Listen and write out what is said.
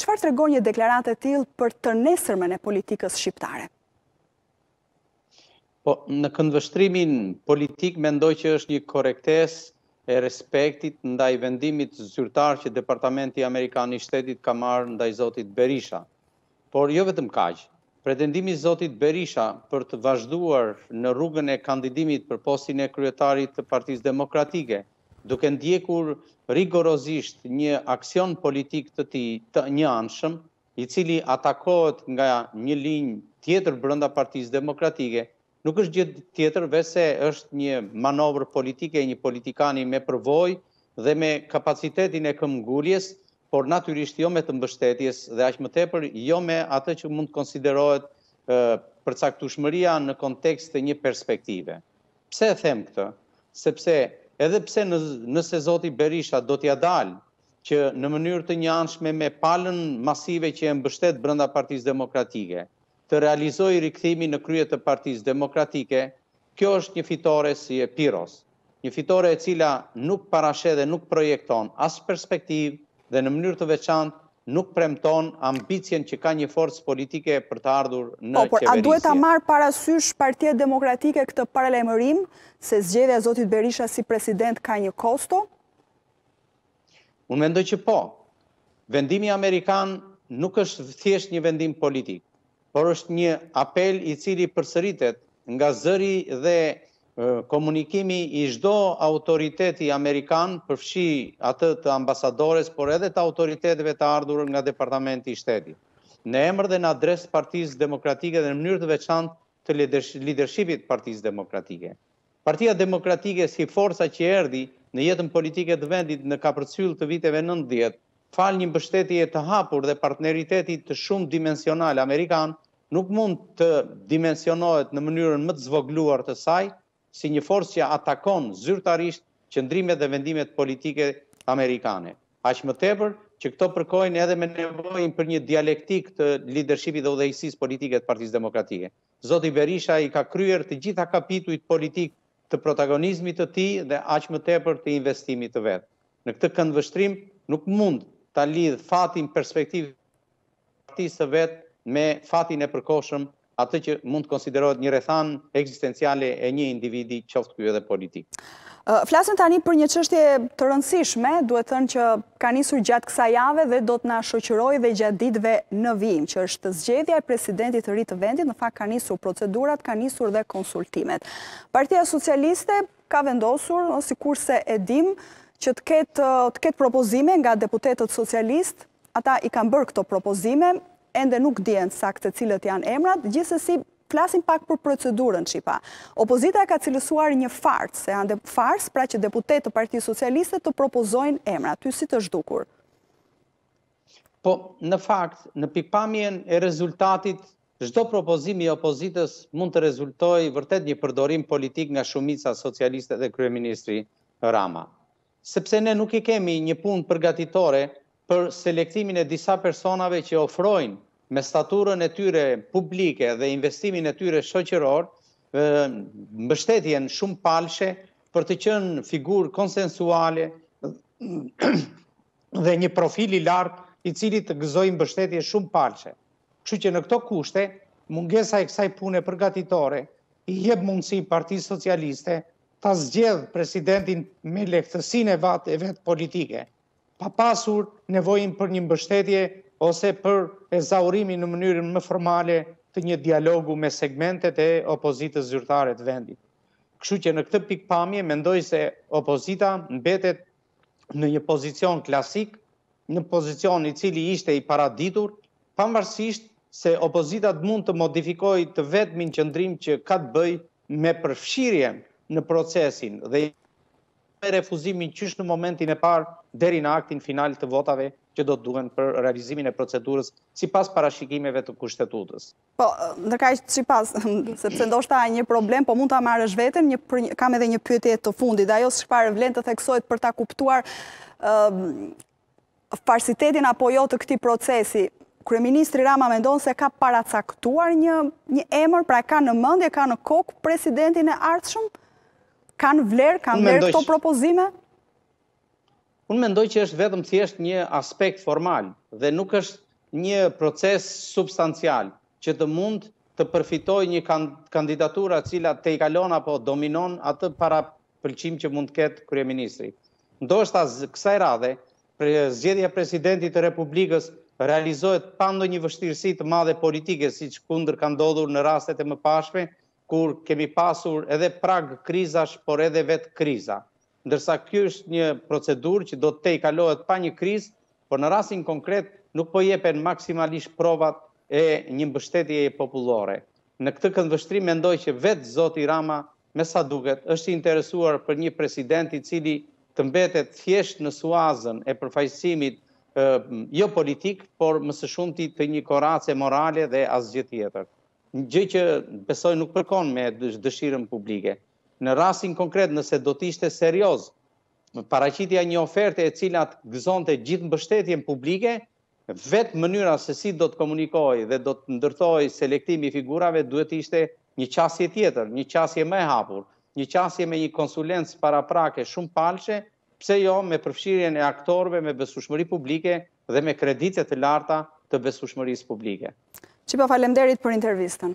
Çfarë tregon një deklaratë e tillë për të nesërmen e politikës shqiptare? Po, në këndvështrimin politik mendoj që është një korrektesë e respektit ndaj vendimit zyrtar që Departamenti Amerikan i Shtetit ka marrë ndaj zotit Berisha. Por jo vetëm kaq. Pretendimi i zotit Berisha për të vazhduar në rrugën e kandidimit për postin e kryetarit të Partisë Demokratike, duke ndjekur rigorozisht një aksion politik të tij të njëanshëm, i cili atakohet nga një linjë tjetër brenda Partisë Demokratike, nuk është gjë tjetër veçse është një manovër politike e një politikani me përvojë dhe me kapacitetin e këmbënguljes, por natyrisht jo me të mbështetjes dhe aq më tepër jo me atë që mund të konsiderohet përcaktueshmëria në kontekst të një perspektive. Pse e them këtë? Sepse edhe pse nëse zoti Berisha do t'ia dalë që në mënyrë të njëanshme me palën masive që e mbështet brenda Partisë Demokratike, të realizojë rikthimin në krye të Partisë Demokratike, kjo është një fitore si e Pirros. Një fitore e cila nuk parasheh dhe nuk projekton as perspektivë dhe në mënyrë të veçantë nuk premton ambicien që ka një forcë politike për të ardhur në qeverisje. Po, por a duhet ta marrë parasysh Partia Demokratike këtë paralajmërim se zgjedhja e zotit Berisha si president ka një kosto? Unë mendoj që po. Vendimi amerikan nuk është thjesht një vendim politik. por është një apel i cili përsëritet nga zëri dhe komunikimi i çdo autoriteti amerikan, përfshi atë të ambasadores, por edhe të autoriteteve të ardhur nga Departamenti i Shtetit, në emër dhe në adresë të Partisë Demokratike dhe në mënyrë të veçantë të lidershipit të Partisë Demokratike. Partia Demokratike si forca që erdhi në jetën politike të vendit në kapërcyll të viteve nëntëdhjetë, falë një mbështetjeje të hapur dhe partneriteti shumëdimensional amerikan, nuk mund të dimensionohet në mënyrën më të zvogëluar të saj, si një forcë që atakon zyrtarisht qëndrimet dhe vendimet politike amerikane. Aq më tepër, që këto përkojnë edhe me nevojën për një dialektikë të lidershipit dhe udhëheqësisë politike të Partisë Demokratike. Zoti Berisha i ka kryer të gjitha kapitujt politikë të protagonizmit të tij dhe aq më tepër të investimit të vet. Në këtë këndvështrim nuk mund ta lidhë fatin perspektiv të partisë së vet me fatin e përkohshëm, atë që mund të konsiderohet një rrethanë ekzistenciale e një individi qoftë ky edhe politik. Flasim tani për një çështje të rëndësishme, duhet thënë që ka nisur gjatë kësaj jave dhe do të na shoqërojë dhe gjatë ditëve në vijim, që është zgjedhja e presidentit të ri të vendit, në fakt ka nisur procedurat, ka nisur dhe konsultimet. Partia Socialiste ka vendosur, sikurse e dimë, që të ketë propozime nga deputetët socialistë, ata i kanë bërë këto propozime, ende nuk dihen saktë cilët janë emrat, gjithsesi Flasim pak për procedurën Çipa. Opozita e ka cilësuar një farsë, se janë farsë pra që deputetë të Partisë Socialiste të propozojnë emra. Ty si të është dukur? Po, në fakt, në pikëpamjen e rezultatit, çdo propozim i opozitës mund të rezultojë vërtet një përdorim politik nga shumica socialiste dhe kryeministri Rama. Sepse ne nuk e kemi një punë përgatitore për selektimin e disa personave që ofrojnë me staturën e tyre publike dhe investimin e tyre shoqëror mbështetjen shumëpalëshe për të qenë figurë konsensuale dhe një profil i lartë i cili të gëzojë mbështetje shumëpalëshe. Kështu që në këto kushte, mungesa e kësaj pune përgatitore i jep mundësi Partisë Socialiste ta zgjedhë presidentin me lehtësinë e vet e vet politike, pa pasur nevojën për një mbështetje ose për ezaurimin në mënyrën më formale të një dialogu me segmentet e opozitës zyrtare të vendit. Kështu që në këtë pikëpamje mendoj se opozita mbetet në një pozicion klasik, në pozicion i cili ishte i paraditur, pavarësisht se opozita mund të modifikojë të vetmin qëndrim që ka të bëjë me përfshirjen në procesin dhe me refuzimin qysh në momentin e parë deri në aktin final të votave që do të duhen për realizimin e procedurës sipas parashikimeve të Kushtetutës. Po, ndërkaq Çipa, sepse ndoshta një problem, po mund ta marrësh veten, një për, kam edhe një pyetje të fundit, dhe ajo çfarë vlen të theksohet për ta kuptuar ë farsitetin apo jo të këtij procesi. Kryeministri Rama mendon se ka paracaktuar një një emër, pra ka në mendje, ka në kokë presidentin e ardhshëm? Kanë vlerë, kanë vlerë këto propozime? Unë mendoj që është vetëm thjesht një aspekt formal dhe nuk është një proces substancial që të mund të përfitojë një kandidaturë e cila tejkalon apo dominon atë parapëlqim që mund të ketë kryeministri. Ndoshta kësaj radhe, zgjedhja e presidentit të Republikës realizohet pa ndonjë vështirësi të madhe politike siç kundër ka ndodhur në rastet e mëparshme kur kemi pasur edhe prag krizash por edhe vetë kriza. Ndërsa kjo është një procedurë që do të tejkalohet pa një krizë, por në rastin konkret nuk po jepen maksimalisht provat e një mbështetjeje popullore. Në këtë këndvështrim mendoj që vetë zoti Rama, me sa duket, është i interesuar për një president i cili të mbetet thjesht në suazën e përfaqësimit jo politik, por më së shumti të një korace morale dhe asgjë tjetër. Gjë që besoj nuk përkon me dëshirën publike. Në rastin konkret nëse do të ishte serioz paraqitja e një oferte e cila të gëzonte gjithë mbështetjen publike, vetë mënyra se si do të komunikohej dhe do të ndërtohej selektimi i figurave duhet të ishte një qasje tjetër, një qasje më e hapur, një qasje me një konsulencë paraprake shumëpalëshe, pse jo me përfshirjen e aktorëve me besueshmëri publike dhe me kredite të larta të besueshmërisë publike. Çipa faleminderit për intervistën.